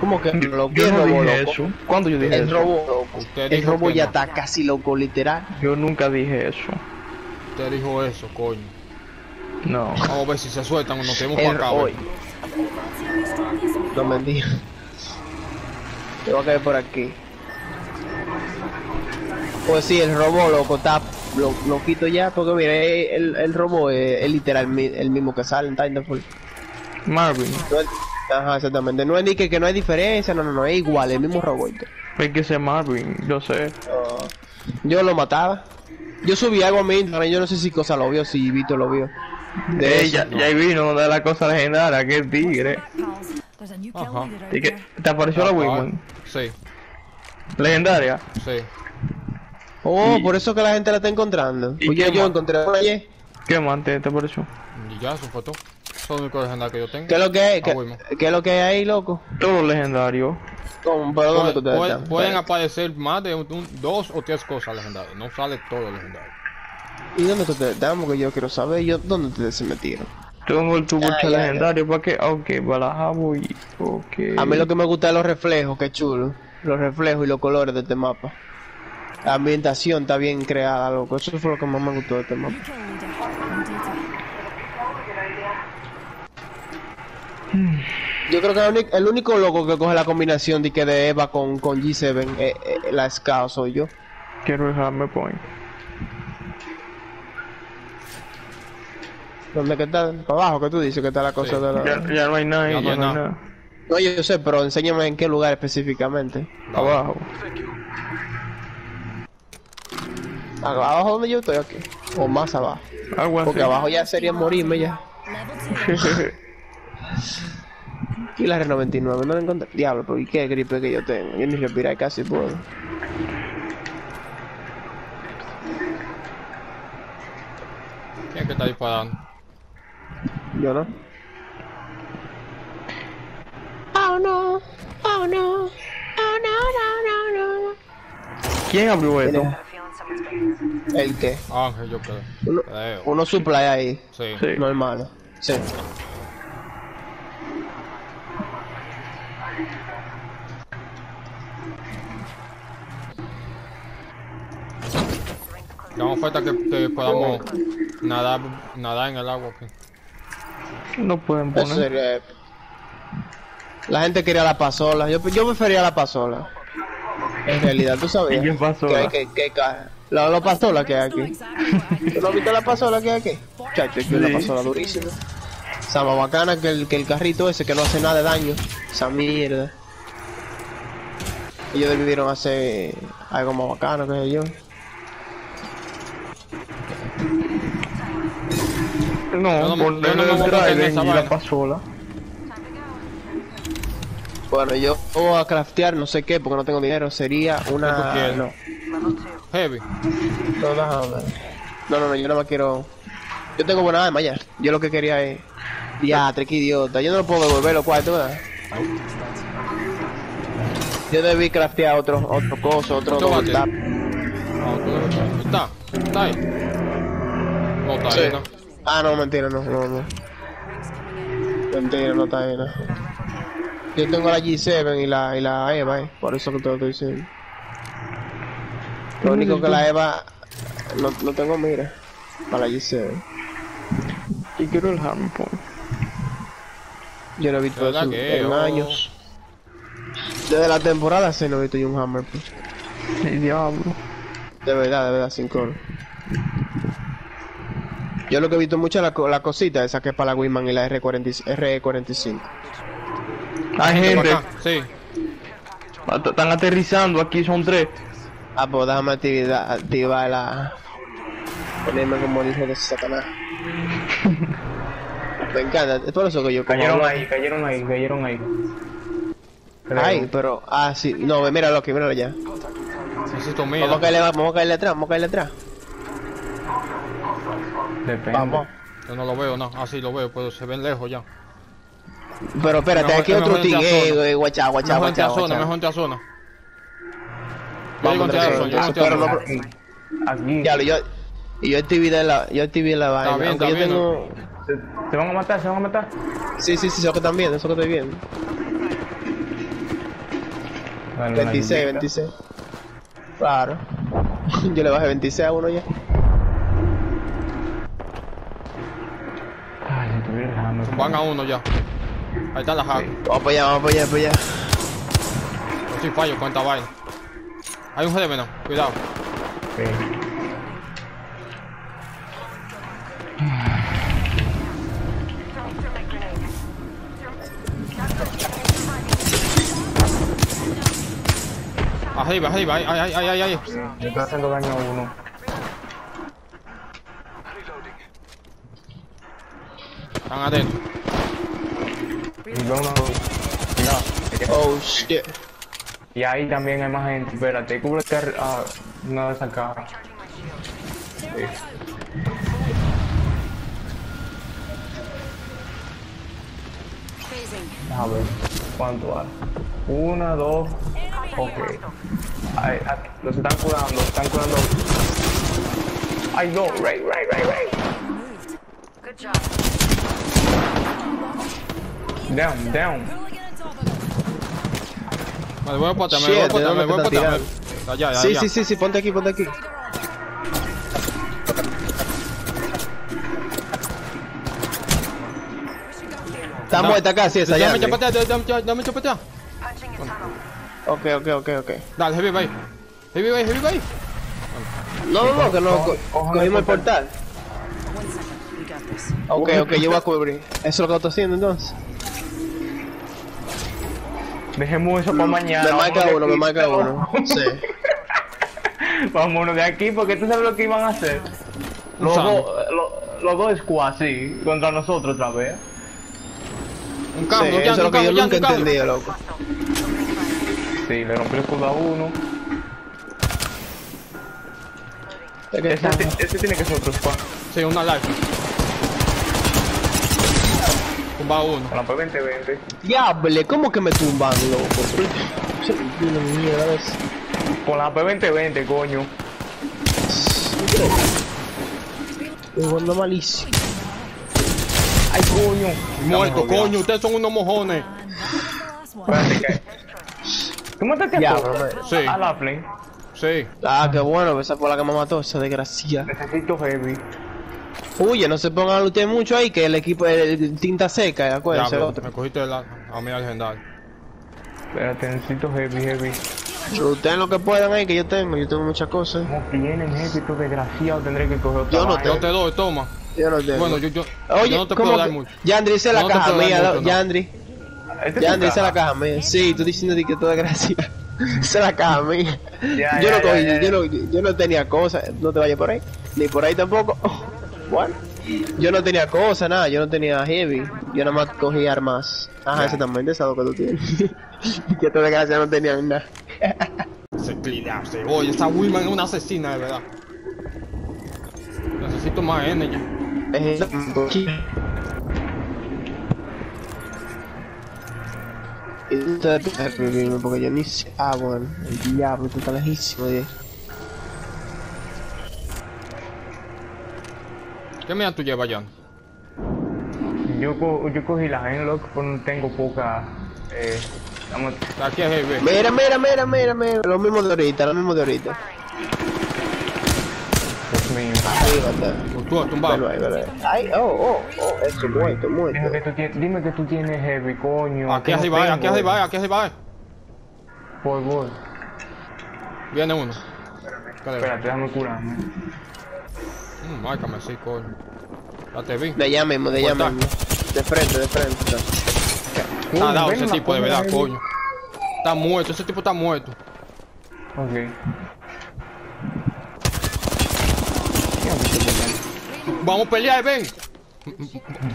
¿Cómo que loco? Yo ¿Quién no robó, dije loco? eso. ¿Cuándo yo dije El eso? robo loco. Usted El robo ya no. está casi loco, literal. Yo nunca dije eso. Usted dijo eso, coño. No. Vamos a ver si se sueltan o nos tenemos para acá. hoy. No mentira. Te voy a caer por aquí. Pues sí, el robo loco está lo, loquito ya, porque mira, eh, el, el robo es, es literal el mismo que sale en Titanfall. Marvin. No Ajá, exactamente. No es ni que, que no hay diferencia, no, no, no, es igual, el mismo robot. Hay que ser Marvin, yo sé. Ah, yo lo mataba. Yo subí algo a mi Instagram, yo no sé si cosa lo vio, si Vito lo vio. De Eh, eso. ya, vino de la cosa legendaria, que es tigre. A Ajá. ¿Y que. ¿Te apareció la Ah, Wingman? Sí, Legendaria. sí. Oh, Y- por eso que la gente la está encontrando. ¿Y Oye, yo encontré una ayer. ¿Qué más te, te apareció? Y ya, eso fue todo. Eso es lo único legendario que yo tengo. ¿Qué es lo que hay? Ah, ¿Qué, es lo que hay ahí, loco? Todo legendario. ¿Cómo? ¿Pero dónde Puede- que ustedes puede- están? pueden aparecer más de un- un- dos o tres cosas legendarias. No sale todo legendario. ¿Y dónde que ustedes están? Porque yo quiero saber yo, dónde ustedes se metieron. Tengo el tubo Ah, legendario para que. Ok, balajabo y. Ok. A mí lo que me gusta es los reflejos, qué chulo. Los reflejos y los colores de este mapa. La ambientación está bien creada, loco. Eso fue lo que más me gustó de este mapa. Yo creo que el único, el único loco que coge la combinación de que de Eva con, con G7, eh, eh, la Scout soy yo. Quiero el hammer point. ¿Dónde que está? Para abajo, que tú dices que está la cosa Sí. de la... Ya, ya no hay nada, Ya ya, no hay no nada. No, yo sé, pero enséñame en qué lugar específicamente. Abajo. ¿Abajo donde yo estoy aquí? ¿O más abajo? Así. Porque abajo ya sería morirme ya. Level 2. Y la R99, no la encontré. Diablo, pero ¿y qué gripe que yo tengo? Yo ni respirar casi puedo. ¿Quién es que está disparando? Yo no. Oh no, oh no, oh no, no, no, no. ¿Quién abrió esto? ¿El qué? Ángel, yo creo. Uno, uno supply ahí, Sí. Sí. normal. Sí. Damos falta que, que podamos nadar, nadar en el agua aquí. No pueden Eso poner. sería. La gente quería la pasola. Yo, yo prefería la pasola. En realidad, tú sabías. ¿Y qué pasola? Que que, que la, la pasola que hay aquí. ¿Tú no has visto la pasola que hay aquí? Chacho, es Sí. una pasola durísima. Esa más bacana que el, que el carrito ese que no hace nada de daño. Esa mierda. Ellos debieron hacer algo más bacano que yo. No, Yo no no ponerle el driver y la pasola. Bueno, yo voy a craftear no sé qué porque no tengo dinero. Sería ¿Qué tú una... No. Heavy. No. No, no, no, yo no me quiero. Yo tengo buena arma ya. Yo lo que quería es. Diatre, qué idiota. Yo no lo puedo devolver los cuartos, ¿verdad? Yo debí craftear otro, otro coso, otro Otro bate. Ah, estar. ¿Está? ¿Está ahí? No está Sí. ahí, ¿no? Ah, no, mentira, no, no, no. Mentira, no está ahí, no. Yo tengo la G7 y la, y la Eva, eh. Por eso que te lo estoy diciendo. Lo único que la Eva. No, no tengo mira. Para la G7. Y quiero el hammer point. Yo no he visto ¿Verdad eso en oh? años. Desde la temporada 6 no he visto yo un Hammer. pues. El diablo. De verdad, de verdad, sin coro. Yo lo que he visto mucho es la, la cosita esa que es para la Wiman y la R40, R45. Hay gente. Sí. At- Están aterrizando aquí, son tres. Ah, pues déjame actividad, activar la... Ponerme como el hijo de Satanás. Me encanta, es por eso que yo Cayeron ahí, cayeron ahí, cayeron ahí. Creo. Ay, pero... Ah, sí, no, míralo aquí, míralo ya. Necesito Vamos a mira. caerle, vamos a caerle atrás, vamos a caerle atrás. Depende. Vamos. Yo no lo veo, no. Ah, sí lo veo, pero se ven lejos ya. Pero espérate, Mejor- aquí es otro tigre, zona. eh, guachá, guachá, Mejor guachá, a zona, mejor a zona. Yo digo a zona, yo a zona. Aquí. Ya, y yo activé la, yo activé la vaina. bien, está yo bien, tengo, Se, se van a matar, se van a matar. sí, sí, sí, eso que están viendo, eso que estoy viendo. Dale, una 26, lluvia. 26. Claro. Yo le bajé 26 a uno ya. Ay, dejando. Van a uno ya. Ahí está la hack. Vamos para allá, vamos para allá, para allá. No soy fallo con esta vaina. Hay un Heaven, cuidado. Sí. Arriba, arriba, ahí, ahí, ahí, ahí, ahí. Me está haciendo daño a uno. Están uno. Cuidado. Oh shit. Y ahí también hay más gente. Espérate, cúbrete a ah, una de esas cajas. Sí. A ver, ¿cuánto hay? Una, dos. Ok. Ay, aquí, los están curando, están curando. Ay, no, Ray, Ray, Ray, Ray. Down, down. Me voy a potar, me Shit, voy a ¿de potar, me dónde voy a. Allá, allá, Sí, sí, sí, sí, ponte aquí, ponte aquí. Está No. muerta casi esa ya. Dame chapatea, dame chapatea. Ok, ok, ok, ok. Dale, heavy bay. Heavy bay, heavy bay. No, no, no, que no. co- Cogimos el portal. Ok, ok, yo voy a cubrir. Eso es lo que estoy haciendo entonces. Dejemos eso para mañana. Me marca uno, me marca uno. Sí. Vámonos de aquí porque tú sabes lo que iban a hacer. Los dos, los, los dos squads, sí, contra nosotros otra vez. Un Sí, campo, un eso es lo un que yo nunca entendido, loco. Sí, le rompí el escudo a uno. Ese, tiene que ser otro squad. Sí, una life. Tumba uno. Con la P2020. Diable, ¿cómo que me tumban, loco? Con la P2020, coño. Estoy jugando malísimo. Ay, coño. Muerto, coño, ustedes son unos mojones. Espérate, que. ¿Tú mataste a Ya, Sí. A la flame. Sí. Ah, qué bueno, esa fue la que me mató, esa desgracia. Necesito heavy. Oye, no se pongan a luchar mucho ahí, que el equipo es tinta seca, Ya, acuérdense, el bro, otro. me cogiste la amiga legendaria. Espérate, necesito heavy, heavy. Luten lo que puedan ahí, que yo tengo, yo tengo muchas cosas. ¿Cómo tienen heavy? Estos desgraciados tendré que coger otra Yo no vaina. Yo te doy, toma. Yo no tengo. Bueno, yo, yo, Oye, yo no te ¿cómo puedo dar mucho. Yandri, esa es la no te caja mía, no. Yandri. Este es Yandri, tu esa es la caja. mía. Sí, tú diciendo que todo desgracia. esa es la caja mía. Ya, yo ya, no cogí, ya, ya. yo no, yo no tenía cosas, no te vayas por ahí, ni por ahí tampoco. Bueno, yo no tenía cosas, nada, yo no tenía heavy, yo nada más cogí armas. Ajá, exactamente, esa es lo que tú tienes. que toda desgracia no tenían nada. Se clidearse. Oye, esa Wilman es una asesina, de verdad. Necesito más energy. Es Te debes revivirme porque yo ni sé. Ah, bueno, el diablo, tú estás lejísimo de ¿Qué mira tú llevas, Jan? Yo, co yo cogí la Enlock, pero no tengo poca. Eh, vamos, Aquí es heavy. Mira, mira, mira, mira, mira. Lo mismo de ahorita, lo mismo de ahorita. Dios mío. Fíjate. Tú, Velo tumbado. ahí, velo ahí. Ay, oh, oh, oh, eso, muerto, muerto. Dime que, tú tienes, dime que tú tienes heavy, coño. Aquí no arriba, hay, aquí arriba, aquí arriba. Voy, voy. Viene uno. ¿Qué le Espérate, déjame curarme. Mm, márcame así, coño. Ya te vi. De allá mismo, de allá mismo. De frente, de frente. Está dado ven ese tipo de verdad, coño. Está muerto, ese tipo está muerto. Ok. Vamos a pelear, ven.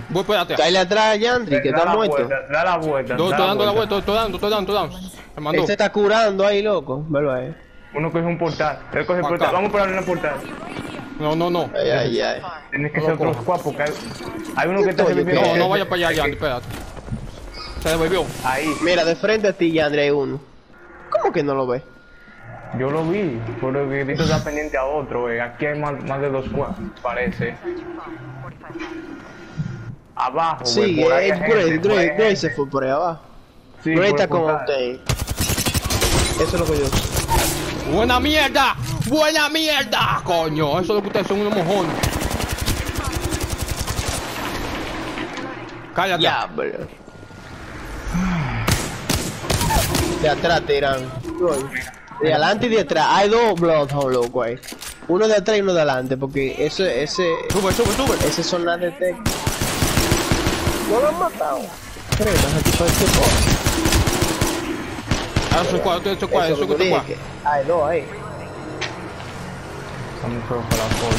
Voy, espérate. Cállate atrás, Yandri, que Da está la muerto. vuelta, Da la vuelta. Da estoy dando la vuelta. estoy dando, estoy dando, estoy dando. Se mandó. Él se está curando ahí, loco. Velo ahí. Uno coge un portal. Él coge el portal. Vamos a ponerle un portal. No, no, no. Ay, ay, ay. Tienes que No ser otro porque hay, hay uno que está reviviendo. No, no vaya para allá, Jan, espérate. Se devolvió. Ahí, Mira, de frente a ti, Yandri, hay uno. ¿Cómo que no lo ves? Yo lo vi, pero el grito está pendiente a otro, eh. Aquí hay más, más de dos squads, parece. Abajo, Sí, por ahí Gray, Gray, Gray se fue por ahí abajo. Sí, Gray está con usted. Eso es lo que yo. ¡Buena mierda! ¡Buena mierda! Coño, eso es lo que ustedes son unos mojones. Cállate. Ya, bro. De atrás tiran. De adelante y de atrás. Hay dos Bloodhound, loco, ahí. Uno de atrás y uno de adelante, porque ese, ese, Sube, sube, sube. ese son las de tech. No lo han matado. Creo que ese tipo de tipo. Cuatro, ustedes son cuatro, Eso son es lo que cuatro. dije, que Hay dos ahí. Muy feo para la foto.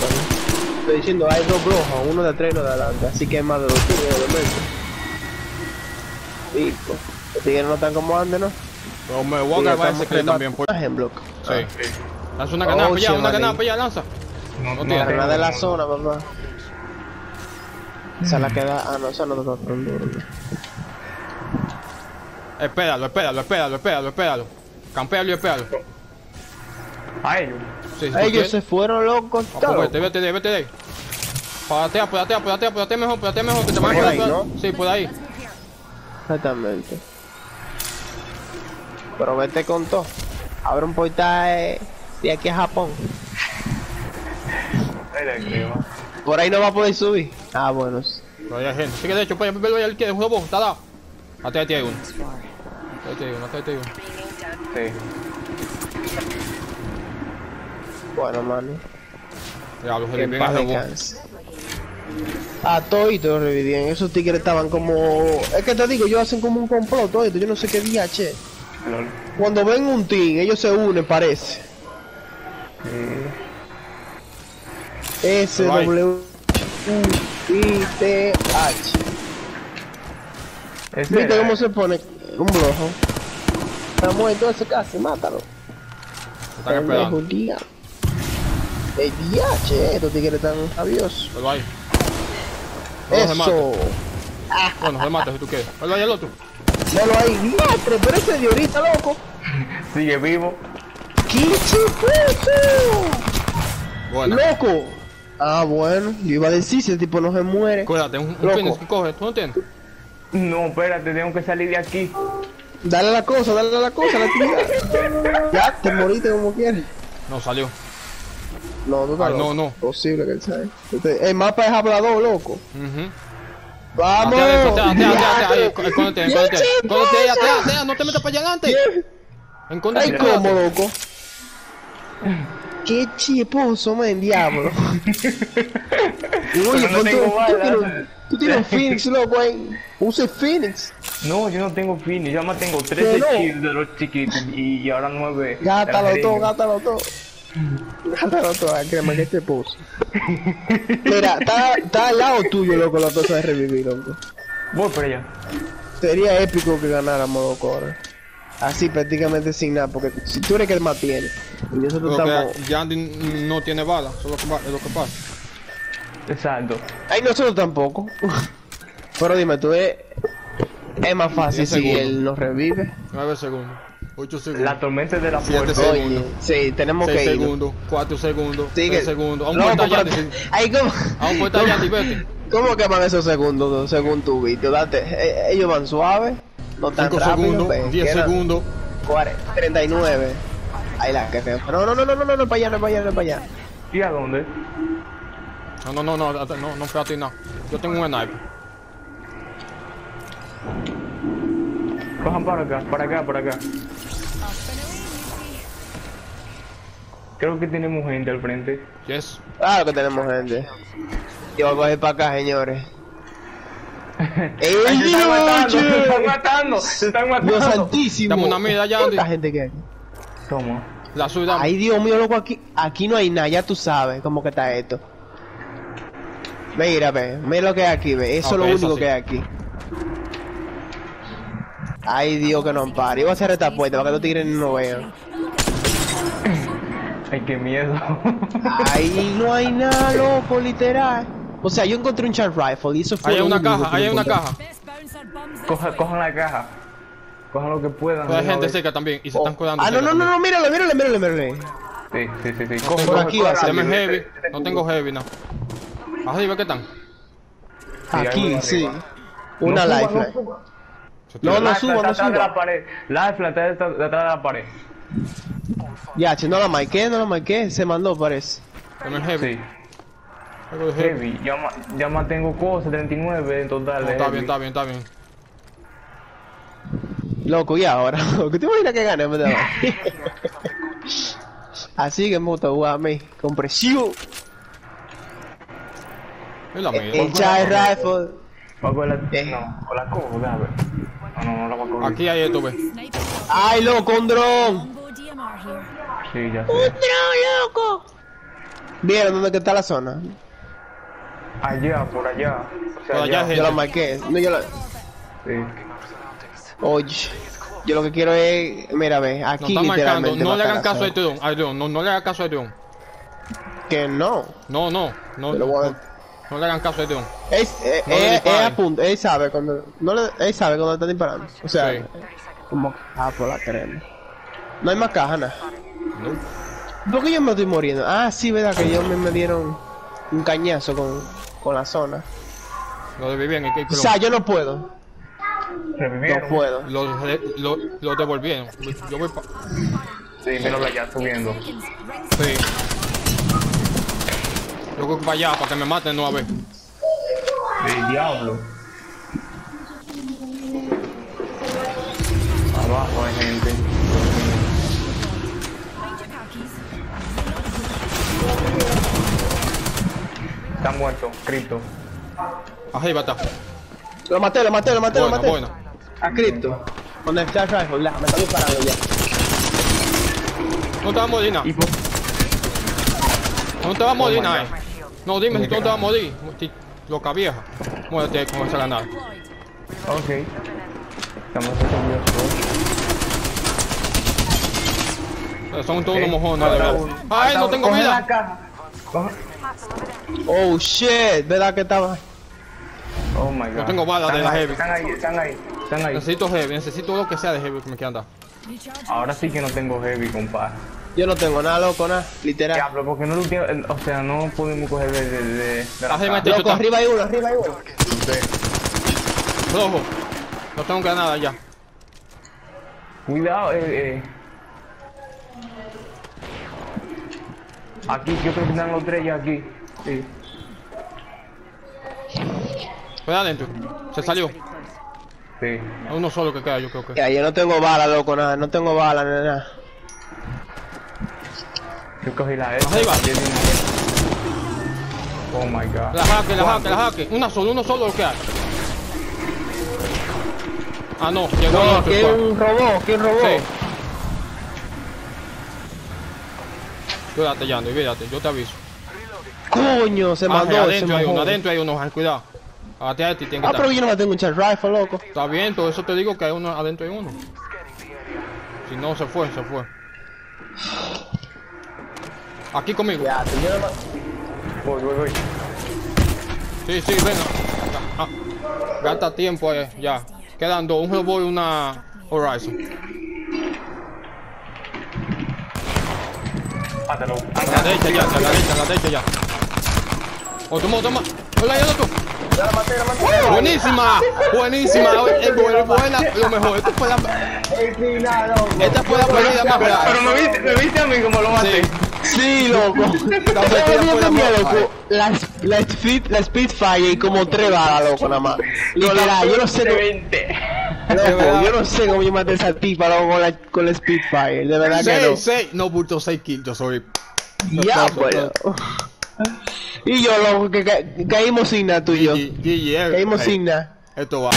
También. Estoy diciendo, hay dos Bloodhound, uno de atrás y uno de adelante. Así que hay más de dos tigres, obviamente. Pico. Los tigres no están como antes, ¿no? Pero me voy a grabar ese clip también, por... En block. Sí. Lanza una granada Oh, una para allá, lanza. No, No no tiene. Granada de la zona, papá. Esa es la que da. Ah, no, esa no duro. Espéralo, espéralo, espéralo, espéralo, espéralo. Campealo y espéralo. A ellos. Sí, sí, Ellos se fueron locos. Ah, pues vete, vete de ahí, vete de ahí. Padatea, padatea, padatea, padatea mejor, mejor, que te van a quedar-. Sí, por ahí. Exactamente. Pero vete con todo. Abre un portal de aquí a Japón. Por ahí no va a poder subir. Ah, bueno. ahí hay gente. Sí que de hecho, pues, ahí al izquierda, un robot, está dado. Hasta ahí hay uno. Hasta ahí hay uno, hasta ahí hay uno. Sí. Bueno, mano. Que en viene paz el robot. A toditos revivían. Esos tigres estaban como. Es que te digo, ellos hacen como un complot, todito. Yo no sé qué día, che. Lol. Cuando ven un team, ellos se unen, parece. S W U I T H. ¿Viste cómo se pone? Un blojo. Está muerto ese casi, mátalo. Pendejo, esperando. día. El día, che, estos tigres están rabiosos. Velo ahí. Eso. Bueno, se mata si tú quieres. Ahí el otro. Míralo ahí, diatre, pero ese de ahorita, loco. Sigue vivo. ¡Qué chiputo! Bueno. ¡Loco! Ah, bueno, yo iba a decir si el tipo no se muere. Cuídate, un, un que coge, ¿tú no tienes? No, espérate, tengo que salir de aquí. Dale la cosa, dale la cosa, la actividad. ya, te moriste como quieres. No, salió. No, no, Ay, no. no, no. Posible que él sea. Este- El mapa es hablador, loco. Ujú. ¡Vamos! Escóndete, ¡Qué escóndete. Escóndete no te metas para allá adelante. Ay, Escóndete, cómo, escóndete. loco. Qué chiposo, man, diablo. Oye, no tengo tú balas. tienes Tú Phoenix, loco, ahí. Use Phoenix. No, yo no tengo finish. Yo más tengo 13 Que no. kills de los chiquitos y, y ahora 9. Gátalo todo, gátalo todo. Ay, créeme que este pozo. Mira, está, está al lado tuyo, loco, la cosa de revivir, loco. Voy para allá. Sería épico que ganáramos, loco, ahora. Así prácticamente sin nada, porque si tú eres que el más tiene, y nosotros estamos... que Yandy no tiene bala, eso es lo que, va- es lo que pasa. Exacto. Ay, nosotros tampoco. Pero dime, tú es... Es más fácil si él nos revive. 9 segundos, 8 segundos, La tormenta de la fuerza. segundos. Oye, sí, tenemos 6 que ir. segundos, 4 segundos, Sigue. 3 segundos. A un No, puerta pero- Yandy, Ay, ¿cómo? a un puerta Yandy, vete. ¿Cómo queman esos segundos según tu vídeo? Date, eh, ellos van suaves, no tan 5 rápido. segundos, ve, 10 quedan segundos. 40, 39. Ahí la que feo. No, no, no, no, no, no, no, para allá, no, para allá, no, para allá. ¿Y a dónde? No, no, no, no, no, no, no espérate nada. Yo tengo un sniper. Cojan para acá, para acá, para acá. Creo que tenemos gente al frente. Yes. Claro que tenemos gente. Yo voy a coger para acá, señores. ¡Ey, ¡Ay, se están matando! ¡Se Dios! están matando! ¡Se están Dios matando! santísimo. Dame una mira, Yandy. ¿Cuánta gente que hay? Toma. La ciudad. Ay, Dios mío, loco, aquí, aquí no hay nada, ya tú sabes cómo que está esto. Mira, ve, mira lo que hay aquí, ve, eso Ok, es lo único sí. que hay aquí. Ay, Dios, que no ampare. Yo voy a cerrar esta puerta para que los tigres no vean. Ay, qué miedo. Ahí no hay nada, loco, literal. O sea, yo encontré un Charge Rifle y eso fue Ahí hay una caja, ahí hay una caja. Coja, cojan la caja. Cojan lo que puedan. Pero hay gente cerca también y se Oh. están cuidando. Ah, no, no, no, no, míralo, míralo, míralo, míralo. Sí, sí, sí. sí. Por aquí va a ser. Heavy. No tengo heavy, no. Arriba, ¿qué están? Sí, Aquí, sí. arriba. Una lifeline. No. No, está no de la está detrás de la pared. Ya, che, no la marqué, no la marqué. Se mandó, parece. Dame el heavy. Sí. Algo de heavy. Heavy. Ya, ya más tengo cosas, 39 en total. No, está bien, está bien, está bien. Loco, y ahora, ¿qué te imaginas que gane? Así que me gusta jugar a mí, con presión. Es la mía. El Chai Rifle. La... No, con la cojo, déjame ver. No, no, no la voy a coger. Aquí hay esto, ve. ¡Ay, loco, un dron! Sí, ya ¡Un dron, loco! ¿Vieron dónde está la zona? Allá, por allá. O sea, Por allá, gente. Yo la marqué. No, yo la... Sí. Oye, yo lo que quiero es... Mira, ve, No aquí está marcando. literalmente No le hagan caso a este León, no, no le hagan caso a este don. Que no. No, no. No, Pero bueno. No, no le hagan caso a este don. Él, eh, No él- él apunta, él sabe cuando... No le, él sabe cuando está disparando. O sea, Sí. como... Ah, por la crema. No hay más caja, nada. No. ¿Por qué yo me estoy muriendo? Ah, sí, verdad que ellos me, me dieron un cañazo con, con la zona. Lo que, que O sea, yo no puedo. No Revivieron. puedo. lo, lo, lo, lo devolvieron. Yo voy pa... Sí, míralo allá subiendo. Sí. Yo voy para allá para que me maten no a ver. El diablo. Abajo hay gente. Está muerto, Crypto. Arriba está. Lo maté, lo maté, lo maté, lo maté. buena. A Crypto. Con el Flash Rifle, me está disparando ya. No te vas a morir nada. Y po- No dime si tú no te vas a morir. Loca vieja. Muérete ahí con esa granada. Ok. Estamos. Son todos unos mojones, de verdad. ¡Ay, no tengo vida! Oh shit, ¿verdad que estaba? Oh my god. No tengo balas de la heavy. Están ahí, están ahí, están ahí. Necesito heavy, necesito lo que sea de heavy que me quieran dar. Ahora sí que no tengo heavy, compadre. Yo no tengo nada, loco, nada. Literal. Diablo, porque no lo tiene, o sea, no podemos coger de, de, de, de Arriba Loco, arriba hay uno, arriba hay uno. Rojo. No tengo granada ya. Cuidado, eh, eh. Aquí, yo creo que están los tres ya aquí. Sí. Fue adentro. Se salió. Sí. Es uno solo que queda, yo creo que. Ya, yo no tengo bala, loco, nada. No tengo bala, ni nada. Yo cogí la esta. Arriba. Oh my god. La jaque, la jaque, la jaque. Una solo, uno solo lo que hay. Ah, no, llegó No, otro. un robó, que un robó. Sí. Cuídate, Yando, cuídate, yo te aviso. Coño, se Ah, mandó, se adentro hay uno, adentro hay uno, cuidado. Agate a este y tiene que Ah, pero estar. yo no me tengo un chat rifle, loco. Está bien, por eso te digo que hay uno, adentro hay uno. Si no, se fue, se fue. Aquí conmigo. Ya, Voy, voy, voy. Sí, sí, venga. Ah, gasta tiempo, eh, ya. Quedan dos, un Hellboy y una Horizon. Pátalo. A la derecha ya, a la derecha, a la derecha ya. Oh, toma, toma. Hola, ya otro. Ya la maté, la maté. Buenísima, buenísima, es buena, buena, lo mejor. Esta fue la, esta fue la pelea más Pero, me viste, me viste a mí como lo maté. Sí. Sí, loco. Loco. La, la, speed, la Spitfire y como tres balas, loco, nada más. Literal, yo no sé. De cómo- 20. Loco, yo no sé cómo yo maté a esa tipa, loco, con la, con la Spitfire. De verdad que no. Seis, seis, no, bulto, seis kills, yo soy. Ya, bueno. Y yo, loco, que ca caímos sin nada tú y yo. GG, eh. Caímos Ey, sin nada. Esto va.